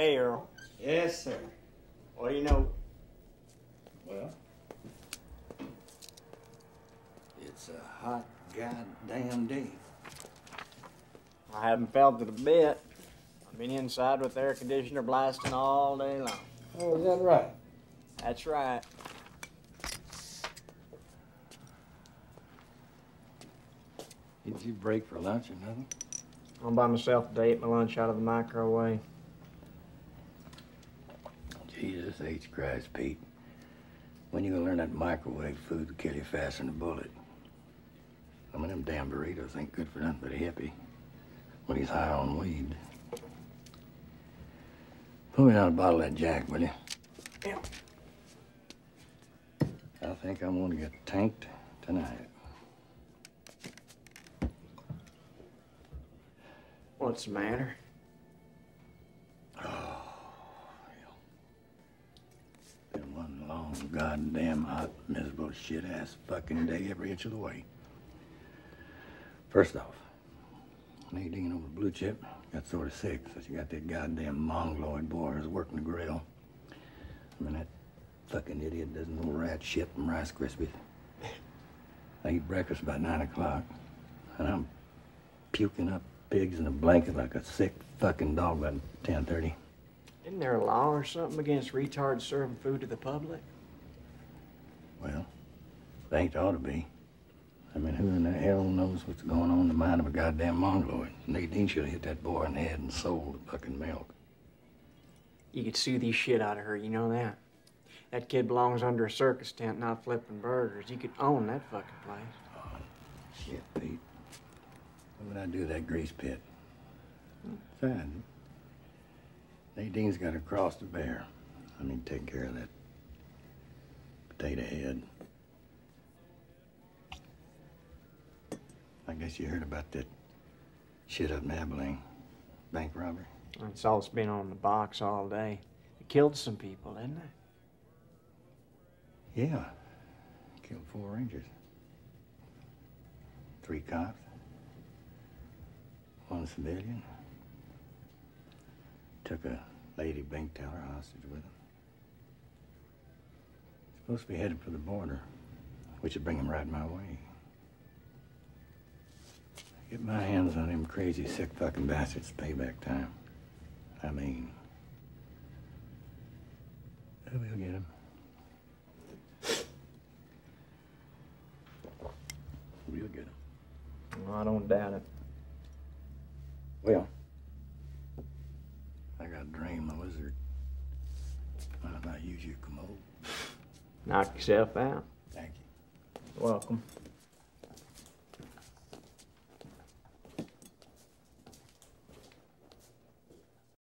Hey, Earl. Yes, sir. What do you know? Well, it's a hot goddamn day. I haven't felt it a bit. I've been inside with the air conditioner blasting all day long. Oh, is that right? That's right. Did you break for lunch or nothing? I'm by myself today, ate my lunch out of the microwave. Jesus H. Christ, Pete. When you gonna learn that microwave food will kill you faster than a bullet? Some of them damn burritos ain't good for nothing but a hippie when he's high on weed. Pull me out a bottle of that Jack, will you? Yeah. I think I'm gonna get tanked tonight. What's the matter? Long, goddamn hot, miserable, shit ass fucking day every inch of the way. First off, Nadine over Blue Chip got sort of sick, so she got that goddamn mongoloid boy who's working the grill. I mean, that fucking idiot doesn't know rat shit from Rice Krispies. I eat breakfast about nine o'clock, and I'm puking up pigs in a blanket like a sick fucking dog by ten thirty. Isn't there a law or something against retards serving food to the public? Well, they ain't ought to be. I mean, who in the hell knows what's going on in the mind of a goddamn mongoloid? Nadine should have hit that boy in the head and sold the fucking milk. You could sue the shit out of her, you know that. That kid belongs under a circus tent, not flipping burgers. You could own that fucking place. Oh, shit, Pete. What would I do with that grease pit? Sad. Nadine's got to cross the bear. I mean, take care of that potato head. I guess you heard about that shit up in Abilene. Bank robbery. That's all it's been on the box all day. It killed some people, didn't it? Yeah. Killed four rangers. Three cops. One civilian. Took a lady bank teller hostage with him. Supposed to be headed for the border, which would bring him right my way. Get my hands on them crazy, sick fucking bastards. Payback time. I mean, I will get him. We'll get him. Well, I don't doubt it. Well, I got a dream, my wizard. If I use your commode? Knock yourself out. Thank you. Welcome.